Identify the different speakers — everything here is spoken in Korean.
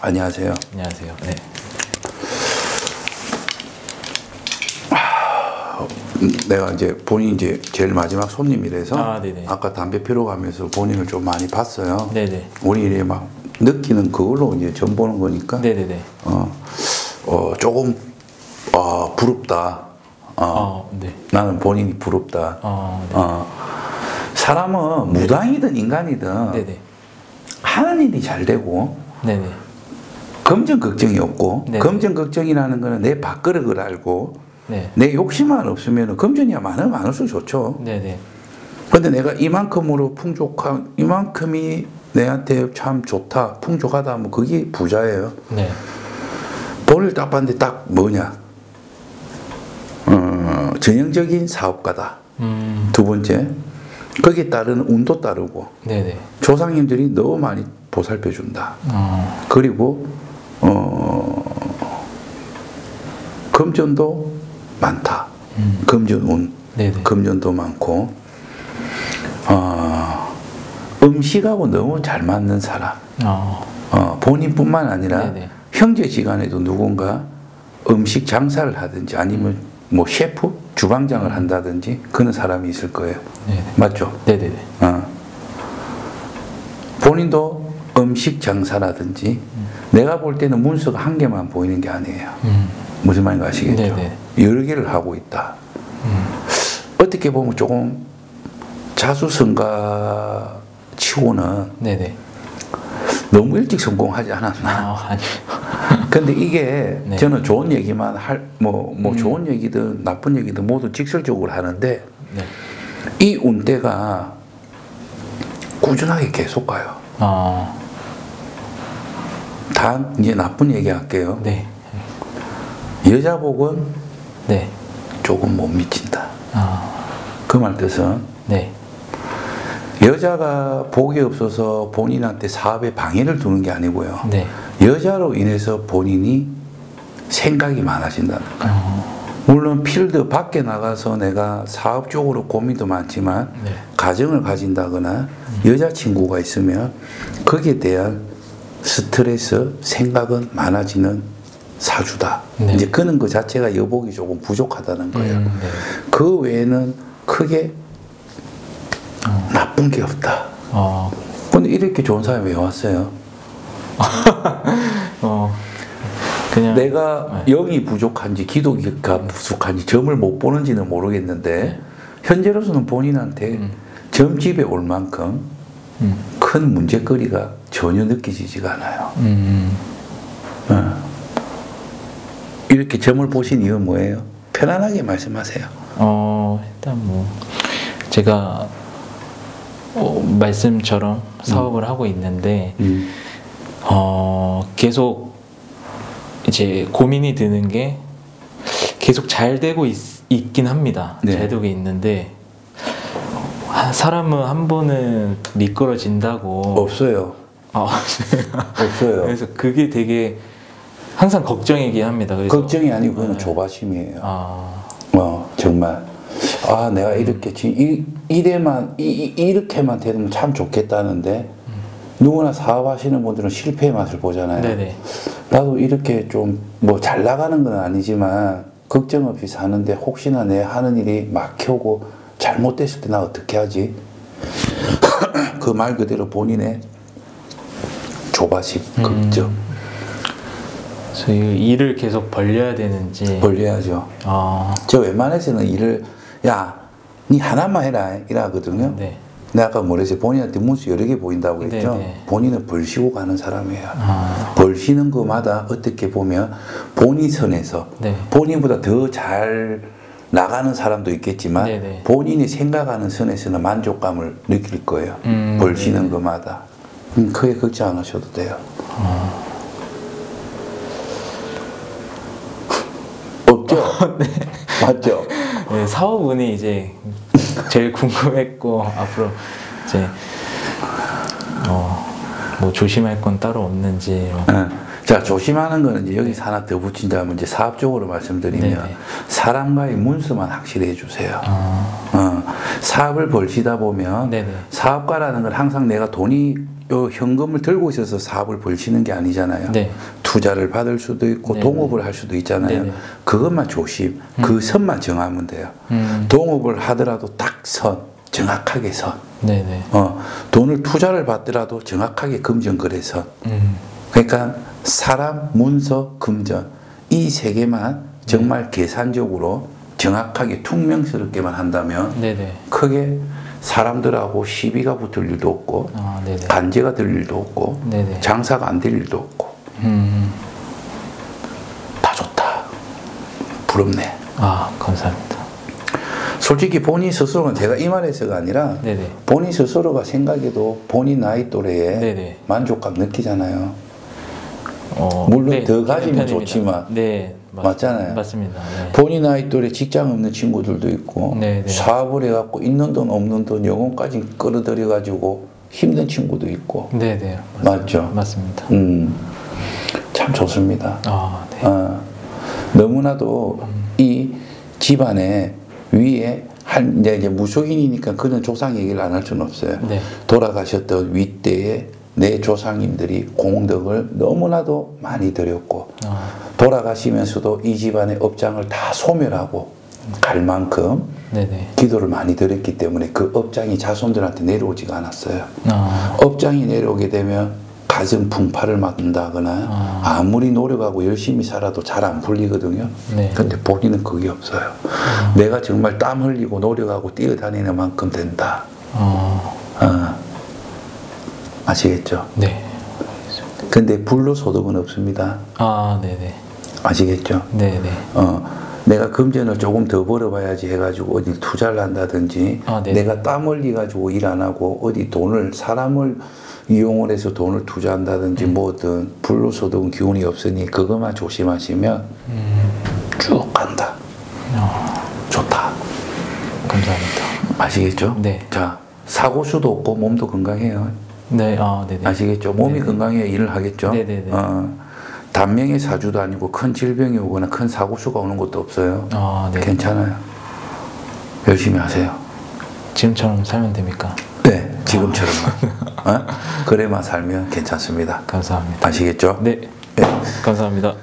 Speaker 1: 안녕하세요.
Speaker 2: 안녕하세요. 네.
Speaker 1: 음, 내가 이제 본인 이제 제일 마지막 손님이라서
Speaker 2: 아, 네네.
Speaker 1: 까 담배 피러 가면서 본인을 좀 많이 봤어요.
Speaker 2: 네네.
Speaker 1: 우리 이래 막 느끼는 그걸로 이제 전 보는 거니까
Speaker 2: 네네네.
Speaker 1: 어, 어 조금 어, 부럽다. 어,
Speaker 2: 어, 네.
Speaker 1: 나는 본인이 부럽다.
Speaker 2: 어, 네.
Speaker 1: 어, 사람은 무당이든 인간이든
Speaker 2: 네네.
Speaker 1: 하는 일이 잘 되고
Speaker 2: 네네.
Speaker 1: 검정 걱정이 없고
Speaker 2: 네네.
Speaker 1: 검정 걱정이라는 거는 내 밥그릇을 알고
Speaker 2: 네.
Speaker 1: 내 욕심만 없으면 검정이야 많으면 많을수록 좋죠.
Speaker 2: 네네.
Speaker 1: 근데 내가 이만큼으로 풍족한 이만큼이 내한테 참 좋다 풍족하다 하면 그게 부자예요.
Speaker 2: 네.
Speaker 1: 돈을 딱 봤는데 딱 뭐냐 어, 전형적인 사업가다.
Speaker 2: 음.
Speaker 1: 두 번째 거기에 따르는 운도 따르고
Speaker 2: 네네.
Speaker 1: 조상님들이 너무 많이 보살펴 준다.
Speaker 2: 어.
Speaker 1: 그리고 어, 금전도 많다.
Speaker 2: 음.
Speaker 1: 금전운,
Speaker 2: 네네.
Speaker 1: 금전도 많고 어, 음식하고 너무 잘 맞는 사람.
Speaker 2: 어.
Speaker 1: 어, 본인뿐만 아니라
Speaker 2: 네네.
Speaker 1: 형제지간에도 누군가 음식 장사를 하든지 아니면 뭐 셰프 주방장을 한다든지 그런 사람이 있을 거예요.
Speaker 2: 네네.
Speaker 1: 맞죠?
Speaker 2: 네네네.
Speaker 1: 어. 본인도 음식 장사라든지 내가 볼 때는 문서가 한 개만 보이는 게 아니에요.
Speaker 2: 음.
Speaker 1: 무슨 말인지 아시겠죠?
Speaker 2: 네네.
Speaker 1: 여러 개를 하고 있다. 어떻게 보면 조금 자수성가 치고는
Speaker 2: 네네.
Speaker 1: 너무 일찍 성공하지 않았나.
Speaker 2: 아, 아니.
Speaker 1: 근데 이게
Speaker 2: 네.
Speaker 1: 저는 좋은 얘기만 할, 뭐, 뭐
Speaker 2: 음.
Speaker 1: 좋은 얘기든 나쁜 얘기든 모두 직설적으로 하는데
Speaker 2: 네.
Speaker 1: 이 운대가 꾸준하게 계속 가요.
Speaker 2: 아.
Speaker 1: 단, 이제 나쁜 얘기 할게요.
Speaker 2: 네.
Speaker 1: 여자 복은
Speaker 2: 네.
Speaker 1: 조금 못 미친다.
Speaker 2: 아.
Speaker 1: 그말 뜻은
Speaker 2: 네.
Speaker 1: 여자가 복이 없어서 본인한테 사업에 방해를 두는 게 아니고요.
Speaker 2: 네.
Speaker 1: 여자로 인해서 본인이 생각이 많아진다는 거예요.
Speaker 2: 어.
Speaker 1: 물론 필드 밖에 나가서 내가 사업적으로 고민도 많지만
Speaker 2: 네.
Speaker 1: 가정을 가진다거나 여자친구가 있으면 거기에 대한 스트레스, 생각은 많아지는 사주다.
Speaker 2: 네.
Speaker 1: 이제 그는 그 자체가 여복이 조금 부족하다는 거예요.
Speaker 2: 음, 네.
Speaker 1: 그 외에는 크게 나쁜 게 없다.
Speaker 2: 어.
Speaker 1: 근데 이렇게 좋은 사람이 왜 왔어요?
Speaker 2: 어. 그냥
Speaker 1: 내가 영이 부족한지 기도가 부족한지 점을 못 보는지는 모르겠는데 현재로서는 본인한테
Speaker 2: 음.
Speaker 1: 점집에 올 만큼
Speaker 2: 음.
Speaker 1: 큰 문제거리가 전혀 느껴지지가 않아요.
Speaker 2: 음.
Speaker 1: 어. 이렇게 점을 보신 이유는 뭐예요? 편안하게 말씀하세요.
Speaker 2: 어, 일단 뭐 제가 어, 말씀처럼 사업을 하고 있는데
Speaker 1: 음.
Speaker 2: 어, 계속 이제 고민이 드는 게 계속 잘 되고 있, 긴 합니다.
Speaker 1: 네.
Speaker 2: 잘 되고 있는데 한 사람은 한 번은 미끄러진다고.
Speaker 1: 없어요.
Speaker 2: 아,
Speaker 1: 없어요.
Speaker 2: 그래서 그게 되게 항상 걱정이긴 합니다.
Speaker 1: 걱정이 아니고 그건
Speaker 2: 네.
Speaker 1: 조바심이에요.
Speaker 2: 아,
Speaker 1: 어, 정말. 아, 내가 이렇게, 지- 이, 이래만, 이, 이- 이렇게만 되면 참 좋겠다는데, 누구나 사업하시는 분들은 실패의 맛을 보잖아요.
Speaker 2: 네네.
Speaker 1: 나도 이렇게 좀, 뭐 잘 나가는 건 아니지만, 걱정 없이 사는데, 혹시나 내 하는 일이 막혀고, 잘못됐을 때 나 어떻게 하지? 그 말 그대로 본인의 조바심, 걱정,
Speaker 2: 그래서 이 일을 계속 벌려야 되는지.
Speaker 1: 벌려야죠.
Speaker 2: 아,
Speaker 1: 저 웬만해서는 일을 야, 니 하나만 해라 이라거든요.
Speaker 2: 네.
Speaker 1: 내가 아까 뭐랬어요? 본인한테 문수 여러 개 보인다고 했죠.
Speaker 2: 네, 네.
Speaker 1: 본인은 벌시고 가는 사람이에요.
Speaker 2: 아,
Speaker 1: 벌시는 것마다 어떻게 보면 본인 선에서
Speaker 2: 네.
Speaker 1: 본인보다 더 잘 나가는 사람도 있겠지만
Speaker 2: 네, 네.
Speaker 1: 본인이 생각하는 선에서는 만족감을 느낄 거예요.
Speaker 2: 음,
Speaker 1: 벌시는 것마다. 음, 크게 걱정 안 하셔도 돼요. 없죠?
Speaker 2: 네.
Speaker 1: 맞죠?
Speaker 2: 네, 사업운이 이제 제일 궁금했고 앞으로 이제 어, 뭐 조심할 건 따로 없는지 뭐.
Speaker 1: 예. 자 조심하는 거는 이제 여기서 하나 더 붙인다면 이제 사업적으로 말씀드리면
Speaker 2: 네네.
Speaker 1: 사람과의 문서만 확실히 해주세요.
Speaker 2: 아,
Speaker 1: 어, 사업을 벌시다 보면
Speaker 2: 네네.
Speaker 1: 사업가라는 건 항상 내가 돈이 요 현금을 들고 있어서 사업을 벌시는 게 아니잖아요.
Speaker 2: 네.
Speaker 1: 투자를 받을 수도 있고
Speaker 2: 네,
Speaker 1: 동업을 할 수도 있잖아요.
Speaker 2: 네, 네.
Speaker 1: 그것만 조심. 그 선만 정하면 돼요.
Speaker 2: 음.
Speaker 1: 동업을 하더라도 딱 선, 정확하게 선.
Speaker 2: 네네.
Speaker 1: 어, 돈을 투자를 받더라도 정확하게 금전거래 선.
Speaker 2: 음.
Speaker 1: 그러니까 사람, 문서, 금전 이 세 개만 정말 계산적으로 정확하게 퉁명스럽게만 한다면
Speaker 2: 네네.
Speaker 1: 크게 사람들하고 시비가 붙을 일도 없고
Speaker 2: 아.
Speaker 1: 간제가 될 일도 없고
Speaker 2: 네네.
Speaker 1: 장사가 안 될 일도 없고
Speaker 2: 음.
Speaker 1: 다 좋다. 부럽네.
Speaker 2: 아, 감사합니다.
Speaker 1: 솔직히 본인 스스로는 제가 이 말해서가 아니라
Speaker 2: 네네.
Speaker 1: 본인 스스로가 생각해도 본인 나이 또래에. 만족감 느끼잖아요.
Speaker 2: 어,
Speaker 1: 물론 더 가지면. 좋지만.
Speaker 2: 네. 맞,
Speaker 1: 맞잖아요.
Speaker 2: 맞습니다. 네.
Speaker 1: 본인 또래 직장 없는 친구들도 있고
Speaker 2: 네, 네.
Speaker 1: 사업을 해갖고 있는 돈 없는 돈 영혼까지 끌어들여 가지고 힘든 친구도 있고
Speaker 2: 네 네.
Speaker 1: 맞죠?
Speaker 2: 맞습니다.
Speaker 1: 음, 참 좋습니다.
Speaker 2: 아, 네.
Speaker 1: 어, 너무나도 이 집안에 위에 한 이제, 이제 무속인이니까 그런 조상 얘기를 안 할 수는 없어요.
Speaker 2: 네.
Speaker 1: 돌아가셨던 윗대에 내 조상님들이 공덕을 너무나도 많이 드렸고
Speaker 2: 아,
Speaker 1: 돌아가시면서도 이 집안의 업장을 다 소멸하고 갈 만큼
Speaker 2: 네네.
Speaker 1: 기도를 많이 드렸기 때문에 그 업장이 자손들한테 내려오지가 않았어요.
Speaker 2: 아,
Speaker 1: 업장이 내려오게 되면 가정 풍파를 맞는다거나
Speaker 2: 아.
Speaker 1: 아무리 노력하고 열심히 살아도 잘 안 풀리거든요.
Speaker 2: 네.
Speaker 1: 근데 본인은 그게 없어요. 내가 정말 땀 흘리고 노력하고 뛰어다니는 만큼 된다.
Speaker 2: 어,
Speaker 1: 어. 아시겠죠?
Speaker 2: 네.
Speaker 1: 근데 불로소득은 없습니다.
Speaker 2: 아, 네네.
Speaker 1: 아시겠죠?
Speaker 2: 네네.
Speaker 1: 어, 내가 금전을 조금 더 벌어봐야지 해가지고 어디 투자를 한다든지
Speaker 2: 아, 네.
Speaker 1: 내가 땀 흘리 가지고 일 안 하고 어디 돈을 사람을 이용을 해서 돈을 투자한다든지
Speaker 2: 음.
Speaker 1: 뭐든 불로 소득은 기운이 없으니 그것만 조심하시면 쭉 간다.
Speaker 2: 어,
Speaker 1: 좋다.
Speaker 2: 감사합니다.
Speaker 1: 아시겠죠?
Speaker 2: 네.
Speaker 1: 자 사고수도 없고 몸도 건강해요.
Speaker 2: 네, 아, 네네.
Speaker 1: 아시겠죠? 몸이
Speaker 2: 네네.
Speaker 1: 건강해야 일을 하겠죠?
Speaker 2: 네네네.
Speaker 1: 어, 단명의 사주도 아니고 큰 질병이 오거나 큰 사고수가 오는 것도 없어요.
Speaker 2: 아, 네.
Speaker 1: 괜찮아요. 열심히 하세요.
Speaker 2: 지금처럼 살면 됩니까?
Speaker 1: 네, 지금처럼만. 어? 그래만 살면 괜찮습니다.
Speaker 2: 감사합니다.
Speaker 1: 아시겠죠?
Speaker 2: 네.
Speaker 1: 네.
Speaker 2: 감사합니다.